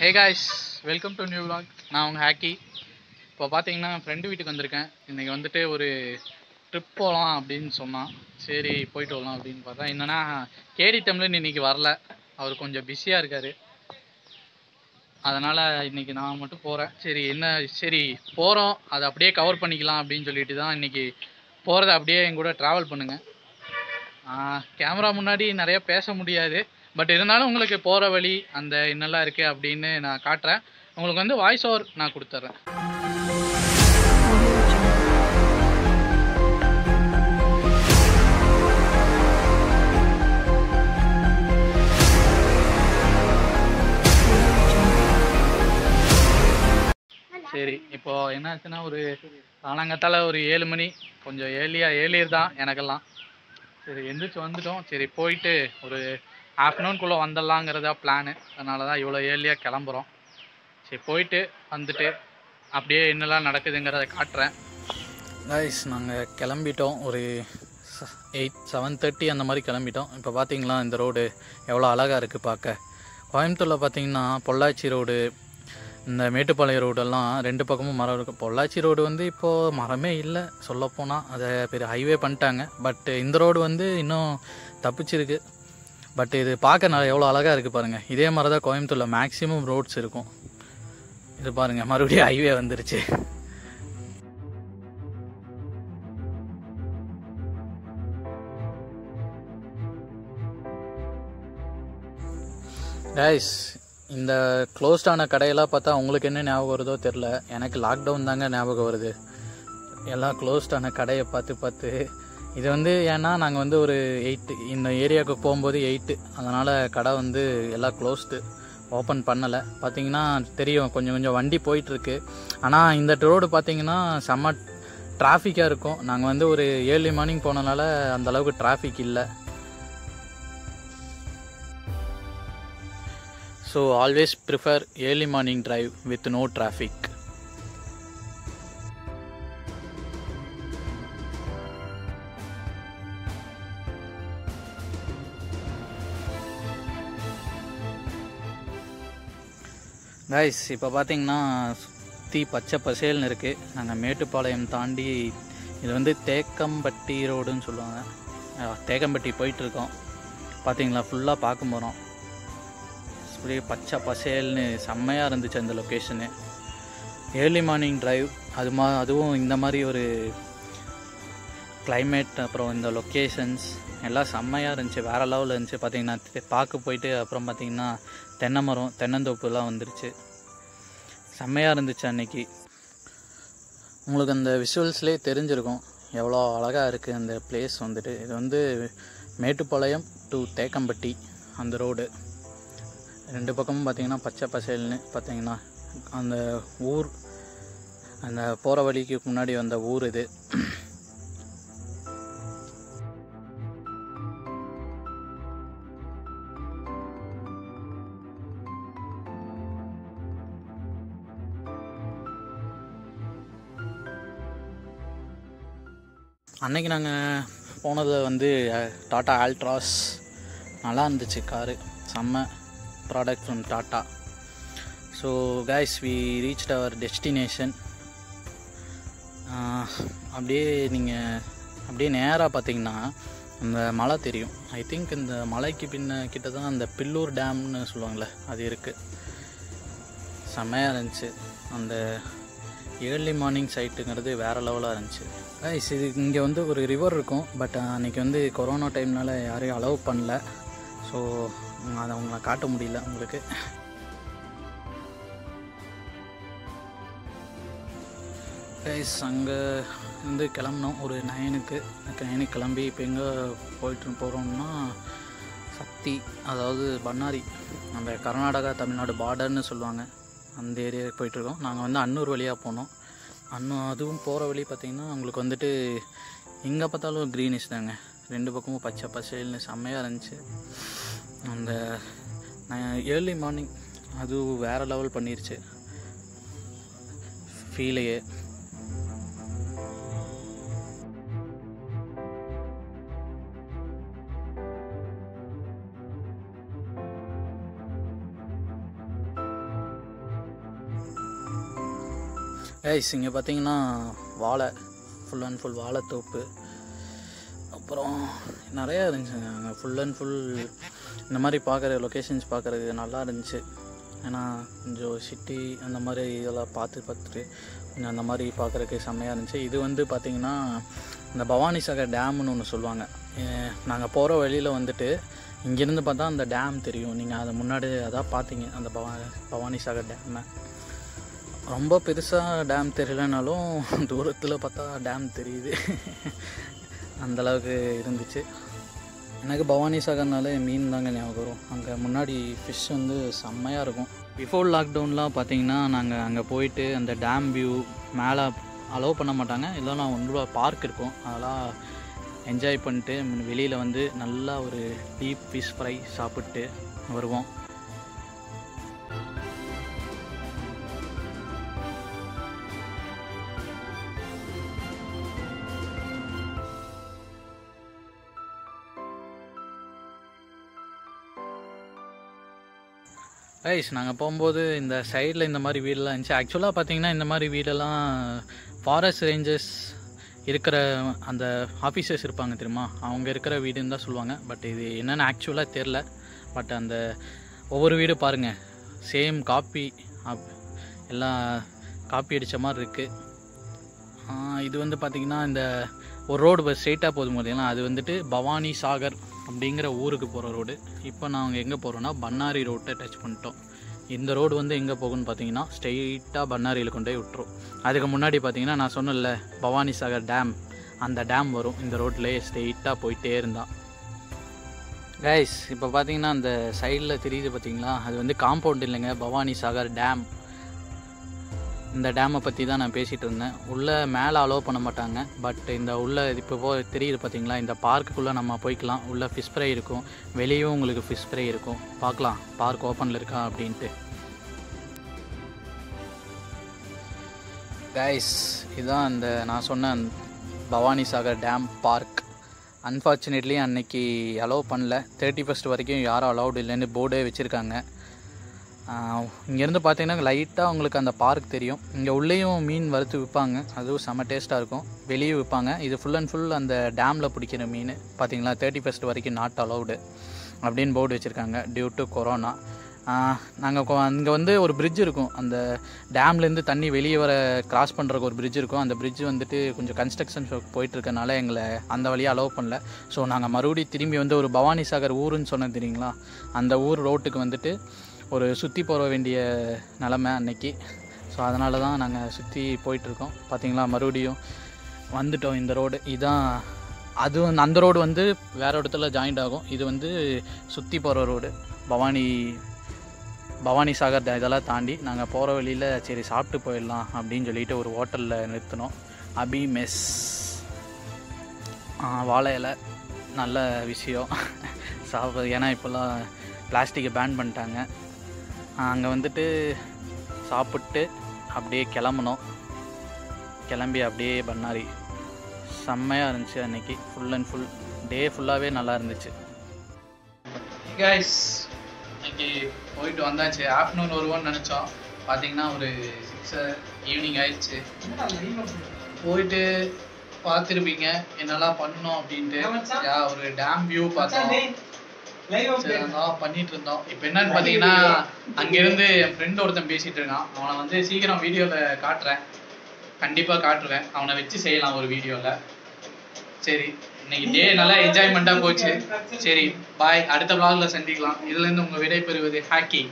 Hey guys welcome to new vlog. நான் உங்கள் hockey இப்போ பார்த்தீங்கன்னா ஃப்ரெண்டு வீட்டுக்கு வந்திருக்கேன். இன்றைக்கி வந்துட்டு ஒரு ட்ரிப் போகலாம் அப்படின்னு சொன்னான். சரி போயிட்டு வரலாம் அப்படின்னு பார்த்தா என்னன்னா கேடி தமிழன் இன்றைக்கி வரல. அவர் கொஞ்சம் பிஸியாக இருக்கார். அதனால் இன்னைக்கு நான் மட்டும் போகிறேன் சரி என்ன சரி போகிறோம் அதை அப்படியே கவர் பண்ணிக்கலாம் அப்படின்னு சொல்லிட்டு தான் இன்னைக்கு போகிறத அப்படியே என் கூட ட்ராவல் பண்ணுங்கள் கேமரா முன்னாடி நிறையா பேச முடியாது. பட் இருந்தாலும் உங்களுக்கு போகிற வழி அந்த என்னெல்லாம் இருக்குது அப்படின்னு நான் காட்டுறேன். உங்களுக்கு வந்து வாய்ஸ் ஓவர் நான் கொடுத்துட்றேன் சரி இப்போ என்னாச்சுன்னா ஒரு காலங்கத்தால் ஒரு ஏழு மணி கொஞ்சம் ஏர்லியாக ஏர்லியர் தான் எனக்கெல்லாம். சரி எந்திரிச்சு வந்துட்டோம். சரி போயிட்டு ஒரு ஆஃப்டர்நூன்குள்ளே வந்துடலாங்கிறதா பிளானு அதனால தான் இவ்வளோ ஏர்லியாக கிளம்புறோம். சரி போயிட்டு வந்துட்டு அப்படியே என்னெல்லாம் நடக்குதுங்கிறத காட்டுறேன். கைஸ் நாங்கள் கிளம்பிட்டோம். ஒரு எயிட் செவன் தேர்ட்டி அந்த மாதிரி கிளம்பிட்டோம். இப்போ பார்த்தீங்களா இந்த ரோடு எவ்வளோ அழகாக இருக்குது பார்க்க. கோயம்புத்தூரில் பார்த்தீங்கன்னா பொள்ளாச்சி ரோடு இந்த மேட்டுப்பாளையம் ரோடெல்லாம் ரெண்டு பக்கமும் மரம் இருக்குது பொள்ளாச்சி ரோடு வந்து இப்போது மரமே இல்லை சொல்லப்போனால் அதை பெரிய ஹைவே பண்ணிட்டாங்க. பட் இந்த ரோடு வந்து இன்னும் தப்பிச்சிருக்கு. பட் இது பார்க்க நான் எவ்வளோ அழகாக இருக்குது பாருங்கள் இதே மாதிரி தான் கோயம்புத்தூரில் மேக்ஸிமம் ரோட்ஸ் இருக்கும். இது பாருங்கள் மறுபடியும் ஹைவே வந்துருச்சு. கைஸ் இந்த க்ளோஸ்டான கடையெல்லாம் பார்த்தா உங்களுக்கு என்ன ஞாபகம் வருதோ தெரில எனக்கு லாக்டவுன் தாங்க ஞாபகம் வருது. எல்லாம் க்ளோஸ்டான கடையை பார்த்து பார்த்து இது வந்து ஏன்னா நாங்கள் வந்து ஒரு எயிட்டு இந்த ஏரியாவுக்கு போகும்போது எயிட்டு அதனால் கடை வந்து எல்லாம் க்ளோஸ்டு ஓப்பன் பண்ணலை. பார்த்தீங்கன்னா தெரியும் கொஞ்சம் கொஞ்சம் வண்டி போயிட்டுருக்கு. ஆனால் இந்த ரோடு பார்த்தீங்கன்னா செம்ம டிராஃபிக்காக இருக்கும். நாங்கள் வந்து ஒரு ஏர்லி மார்னிங் போனனால அந்தளவுக்கு டிராஃபிக் இல்லை. So always prefer early morning drive with no traffic guys இப்போ பார்த்தீங்கன்னா சுற்றி பச்சை பசேல்னு இருக்குது நாங்கள் மேட்டுப்பாளையம் தாண்டி இது வந்து தேக்கம்பட்டி ரோடுன்னு சொல்லுவாங்க. தேக்கம்பட்டி போயிட்டுருக்கோம். பார்த்தீங்களா ஃபுல்லாக பார்க்க போகிறோம் அப்படியே பச்சை பசேல்னு செம்மையாக இருந்துச்சு அந்த லொக்கேஷனு ஏர்லி மார்னிங் டிரைவ் அது மா அதுவும் இந்த மாதிரி ஒரு கிளைமேட் அப்புறம் இந்த லொக்கேஷன்ஸ் எல்லாம் செம்மையாக இருந்துச்சு. வேறு லெவலில் இருந்துச்சு. பார்த்தீங்கன்னா பார்க்க போயிட்டு அப்புறம் பார்த்தீங்கன்னா தென்னை மரம் தென்னந்தோப்புலாம் வந்துருச்சு. செம்மையாக இருந்துச்சு அன்னைக்கு. உங்களுக்கு அந்த விஷுவல்ஸ்லேயே தெரிஞ்சிருக்கும். எவ்வளோ அழகாக இருக்குது அந்த பிளேஸ் வந்துட்டு. இது வந்து மேட்டுப்பாளையம் டு தேக்கம்பட்டி அந்த ரோடு ரெண்டு பக்கமும் பார்த்தீங்கன்னா பச்சை பசேல்னு பார்த்தீங்கன்னா அந்த ஊர் அந்த போகிற வழிக்கு முன்னாடி வந்த ஊர் இது. அன்னைக்கு நாங்கள் போனது வந்து டாட்டா ஆல்ட்ராஸ் நல்லா இருந்துச்சு காரு. செம்ம product from Tata so guys we reach our destination அப்படியே நீங்கள் அப்படியே நேராக பார்த்தீங்கன்னா அந்த மலை தெரியும். ஐ திங்க் இந்த மலைக்கு பின்ன கிட்ட தான் அந்த பில்லூர் டேம்னு சொல்லுவாங்கள்ல அது இருக்குது செம்மையாக இருந்துச்சு. அந்த ஏர்லி மார்னிங் சைட்டுங்கிறது வேறு லெவலாக இருந்துச்சு. கைஸ் இது இங்கே வந்து ஒரு ரிவர் இருக்கும் பட் அன்றைக்கி வந்து கொரோனா டைம்னால யாரையும் அலோவ் பண்ணல. ஸோ அதை அவங்கள காட்ட முடியல உங்களுக்கு. கைஸ் அங்கே வந்து கிளம்புனோம். ஒரு நைனுக்கு நயனுக்கு கிளம்பி இப்போ எங்கே போயிட்டு போகிறோம்னா சக்தி அதாவது பண்ணாரி நம்ம கர்நாடகா தமிழ்நாடு பார்டர்னு சொல்லுவாங்க. அந்த ஏரியாவுக்கு போயிட்டுருக்கோம் நாங்கள் வந்து அன்னூர் வழியாக போனோம். அண்ணன் அதுவும் போகிற வழி பார்த்திங்கன்னா உங்களுக்கு வந்துட்டு எங்கே பார்த்தாலும் க்ரீனிஷ் தாங்க. ரெண்டு பக்கமும் பச்சை பசேல்னு செம்மையாக இருந்துச்சு. அந்த ஏர்லி மார்னிங் அது வேறு லெவல் பண்ணிருச்சு. ஃபீலையே கைஸ் இங்கே பார்த்தீங்கன்னா வாழை ஃபுல் அண்ட் ஃபுல் வாழைத்தோப்பு. அப்புறம் நிறையா இருந்துச்சுங்க அங்கே ஃபுல் அண்ட் ஃபுல் இந்த மாதிரி பார்க்குற லொக்கேஷன்ஸ் பார்க்குறதுக்கு நல்லா இருந்துச்சு. ஏன்னா கொஞ்சம் சிட்டி அந்த மாதிரி இதெல்லாம் பார்த்து பார்த்துட்டு கொஞ்சம் அந்த மாதிரி பார்க்குறக்கு செம்மையாக இருந்துச்சு. இது வந்து பார்த்திங்கன்னா இந்த பவானி சாகர் டேம்னு ஒன்று சொல்லுவாங்க. நாங்கள் போகிற வழியில் வந்துட்டு இங்கேருந்து பார்த்தா அந்த டேம் தெரியும். நீங்கள் அதை முன்னாடி அதான் பார்த்தீங்க அந்த பவா பவானி சாகர் டேமை. ரொம்ப பெருசாக டேம் தெரியலனாலும் தூரத்தில் பார்த்தா டேம் தெரியுது. அந்தளவுக்கு இருந்துச்சு. எனக்கு பவானி சாகர்னாலே மீன் தாங்க ஞாபகம் வரும். அங்கே முன்னாடி ஃபிஷ் வந்து செம்மையாக இருக்கும். பிஃபோர் லாக்டவுன்லாம் பார்த்தீங்கன்னா நாங்கள் அங்கே போயிட்டு அந்த டேம் வியூ மேலே அலோவ் பண்ண மாட்டாங்க. இல்லைனா ஒன்று பார்க் இருக்கும். அதெல்லாம் என்ஜாய் பண்ணிட்டு வெளியில் வந்து நல்லா ஒரு டீப் ஃபிஷ் ஃப்ரை சாப்பிட்டு வருவோம். ரைஸ் நாங்கள் போகும்போது இந்த சைடில் இந்த மாதிரி வீடெலாம் இருந்துச்சு. ஆக்சுவலாக பார்த்தீங்கன்னா இந்த மாதிரி வீடெல்லாம் ஃபாரஸ்ட் ரேஞ்சர்ஸ் இருக்கிற அந்த ஆஃபீஸர்ஸ் இருப்பாங்க தெரியுமா? அவங்க இருக்கிற வீடுன்னு தான் சொல்லுவாங்க. பட் இது என்னென்னு ஆக்சுவலாக தெரில பட் அந்த ஒவ்வொரு வீடு பாருங்கள் சேம் காப்பி எல்லாம் காப்பி அடித்த மாதிரி இருக்குது இது வந்து பார்த்திங்கன்னா இந்த ஒரு ரோடு ஸ்ட்ரெயிட்டாக போதும் பார்த்தீங்கன்னா அது வந்துட்டு பவானி சாகர் அப்படிங்கிற ஊருக்கு போகிற ரோடு இப்போ நாங்கள் எங்கே போகிறோன்னா பன்னாரி ரோட்டை டச் பண்ணிட்டோம். இந்த ரோடு வந்து எங்கே போகும்னு பார்த்தீங்கன்னா ஸ்ட்ரெயிட்டாக பன்னாரியில் கொண்டு போய் விட்டுரும். அதுக்கு முன்னாடி பார்த்தீங்கன்னா நான் சொன்னல பவானி சாகர் டேம் அந்த டேம் வரும். இந்த ரோட்லேயே ஸ்ட்ரெயிட்டாக போயிட்டே இருந்தான். கைஸ் இப்போ பார்த்தீங்கன்னா அந்த சைடில் தெரியுது பார்த்தீங்களா? அது வந்து காம்பவுண்ட் இல்லைங்க பவானி சாகர் டேம் இந்த டேமை பற்றி தான் நான் பேசிகிட்டு இருந்தேன். உள்ளே மேலே அலோவ் பண்ண மாட்டாங்க. பட் இந்த உள்ளே இப்போ போ தெரியுது பார்த்தீங்களா இந்த பார்க்குக்குள்ளே நம்ம போய்க்கலாம். உள்ளே ஃபிஷ் ஃப்ரை இருக்கும். வெளியும் உங்களுக்கு ஃபிஷ் ஃப்ரை இருக்கும். பார்க்கலாம். பார்க் ஓப்பனில் இருக்கா அப்படின்ட்டு. கைஸ் இதுதான் அந்த நான் சொன்ன Bhavani Sagar dam park unfortunately அன்னைக்கு அலோவ் பண்ணல. தேர்ட்டி ஃபஸ்ட் வரைக்கும் யாரும் அலௌட் இல்லைன்னு போர்டே வச்சுருக்காங்க. இங்கேருந்து பார்த்தீங்கன்னா லைட்டாக உங்களுக்கு அந்த பார்க் தெரியும். இங்கே உள்ளேயும் மீன் வறுத்து விற்பாங்க அதுவும் செம்ம டேஸ்ட்டாக இருக்கும். வெளியே விற்பாங்க இது ஃபுல் அண்ட் ஃபுல் அந்த டேமில் பிடிக்கிற மீன். பார்த்தீங்களா தேர்ட்டி ஃபஸ்ட் வரைக்கும் நாட் அலௌடு அப்படின்னு போர்டு வச்சுருக்காங்க. டியூ டு கொரோனா நாங்கள் அங்கே வந்து ஒரு பிரிட்ஜ் இருக்கும். அந்த டேம்லேருந்து தண்ணி வெளியே வர கிராஸ் பண்ணுறக்கு ஒரு பிரிட்ஜ் இருக்கும். அந்த பிரிட்ஜ் வந்துட்டு கொஞ்சம் கன்ஸ்ட்ரக்ஷன் போயிட்டுருக்கனால எங்களை அந்த வழியாக அலோவ் பண்ணல. ஸோ நாங்கள் மறுபடியும் திரும்பி வந்து ஒரு பவானி சாகர் ஊருன்னு சொன்னேன் தெரியுங்களா? அந்த ஊர் ரோட்டுக்கு வந்துட்டு ஒரு சுற்றி போக வேண்டிய நிலமை அன்னைக்கு. ஸோ அதனால தான் நாங்கள் சுற்றி போயிட்டுருக்கோம். பார்த்தீங்களா மறுபடியும் வந்துட்டோம் இந்த ரோடு இதுதான் அது வந்து அந்த ரோடு வந்து வேறு இடத்துல ஜாயிண்ட் ஆகும். இது வந்து சுற்றி போகிற ரோடு பவானி பவானி சாகர் இதெல்லாம் தாண்டி நாங்கள் போகிற வழியில் சரி சாப்பிட்டு போயிடலாம் அப்படின்னு சொல்லிட்டு ஒரு ஹோட்டலில் நிறுத்தினோம். அபி மெஸ் வாழை இலை நல்ல விஷயம். சாப்பிட்றது ஏன்னா இப்போல்லாம் பிளாஸ்டிக்கை பேன் பண்ணிட்டாங்க. அங்கே வந்துட்டு சாப்பிட்டு அப்படியே கிளம்புனோம். கிளம்பி அப்படியே பண்ணாரி. செம்மையாக இருந்துச்சு அன்னைக்கு. ஃபுல் அண்ட் ஃபுல் டே ஃபுல்லாகவே நல்லா இருந்துச்சு. கைஸ் இன்னைக்கு போயிட்டு வந்தாச்சு. ஆஃப்டர்நூன் வருவோம்னு நினச்சோம். பார்த்தீங்கன்னா ஒரு சிக்ஸ் ஈவினிங் ஆயிடுச்சு. போயிட்டு பார்த்துருப்பீங்க. என்னெல்லாம் பண்ணோம் அப்படின்ட்டு. யா ஒரு டேம் வியூ பார்த்தோம். பண்ணிட்டு இருந்தோம். இப்போ என்னன்னு பார்த்தீங்கன்னா அங்கிருந்து என் ஃப்ரெண்ட் ஒருத்தன் பேசிட்டு இருக்கான். அவனை வந்து சீக்கிரம் வீடியோவில் காட்டுறேன். கண்டிப்பாக காட்டுவேன் அவனை வச்சு செய்யலாம் ஒரு வீடியோவில் சரி இன்னைக்கு டே நல்லா என்ஜாய்மெண்ட்டாக போச்சு. சரி பாய் அடுத்த vlogல சந்திக்கலாம். இதுலேருந்து உங்கள் விடை பெறுவது ஹாக்கி.